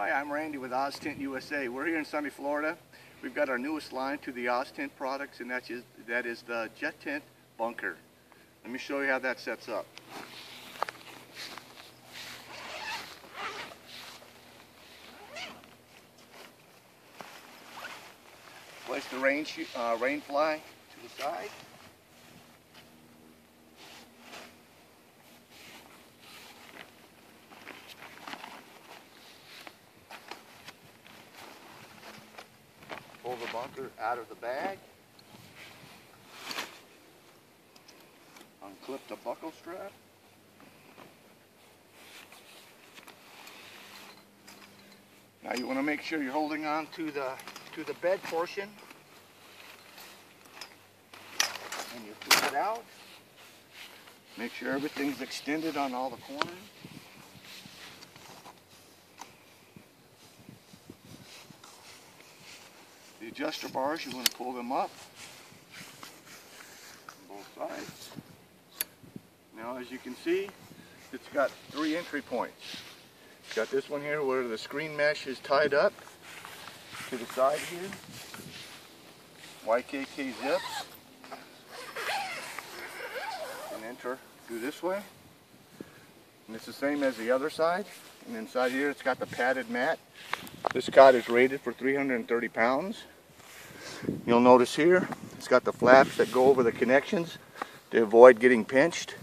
Hi, I'm Randy with Oztent USA. We're here in sunny Florida. We've got our newest line to the Oztent products, and that's is, that is the Jet Tent Bunker. Let me show you how that sets up. Place the rain, uh, rain fly to the side. Pull the bunker out of the bag. Unclip the buckle strap. Now you want to make sure you're holding on to the to the bed portion. And you flip it out. Make sure everything's extended on all the corners. Adjuster bars, you want to pull them up both sides. Now as you can see, it's got three entry points. It's got this one here where the screen mesh is tied up to the side here. YKK zips. And enter through this way. And it's the same as the other side. And inside here it's got the padded mat. This cot is rated for 330 pounds. You'll notice here it's got the flaps that go over the connections to avoid getting pinched.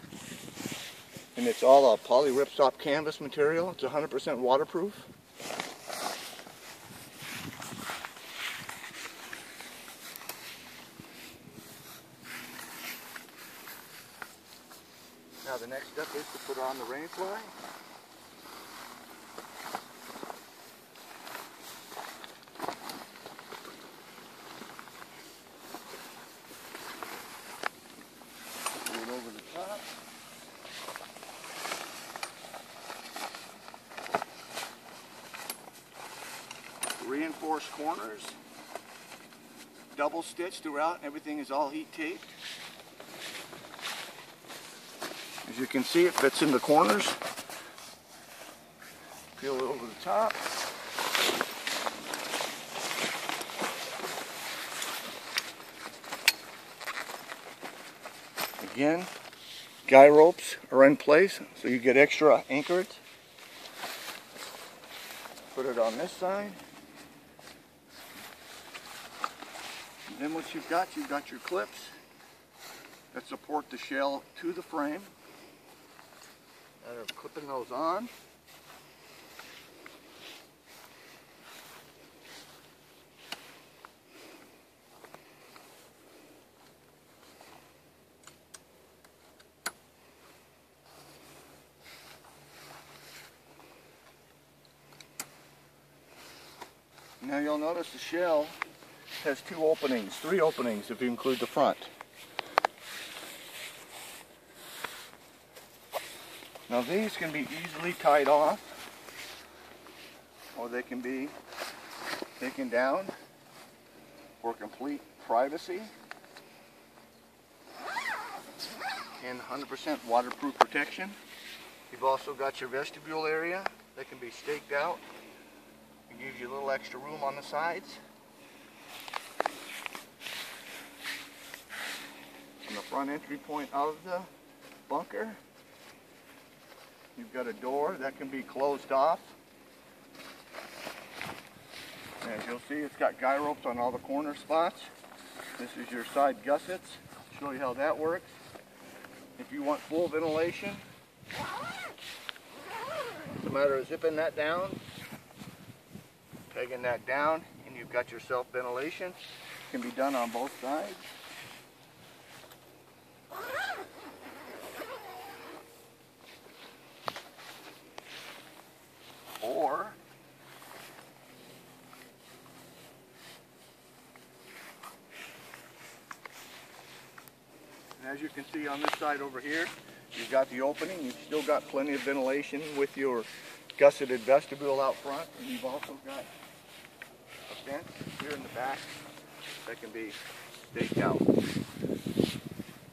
And it's all a poly ripstop canvas material. It's 100% waterproof. Now the next step is to put on the rain fly. Put it over the top. Reinforced corners. Double stitched throughout. Everything is all heat taped. As you can see, it fits in the corners. Peel it over the top. Again, guy ropes are in place, so you get extra anchored. Put it on this side. Then what you've got, you've got your clips that support the shell to the frame. That are clipping those on. Now you'll notice the shell has two openings, three openings if you include the front. Now these can be easily tied off or they can be taken down for complete privacy and 100% waterproof protection. You've also got your vestibule area that can be staked out. It gives you a little extra room on the sides. From the front entry point of the bunker, You've got a door that can be closed off. As you'll see, it's got guy ropes on all the corner spots. This is your side gussets. Show you how that works. If you want full ventilation, it's a matter of zipping that down, pegging that down, and you've got your self ventilation. Can be done on both sides. Or as you can see on this side over here you've got the opening. You've still got plenty of ventilation with your gusseted vestibule out front. And you've also got a vent here in the back that can be staked out.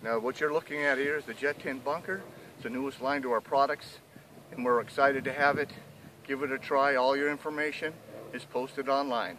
Now what you're looking at here is the jet tent bunker. It's the newest line to our products and we're excited to have it Give it a try. All your information is posted online.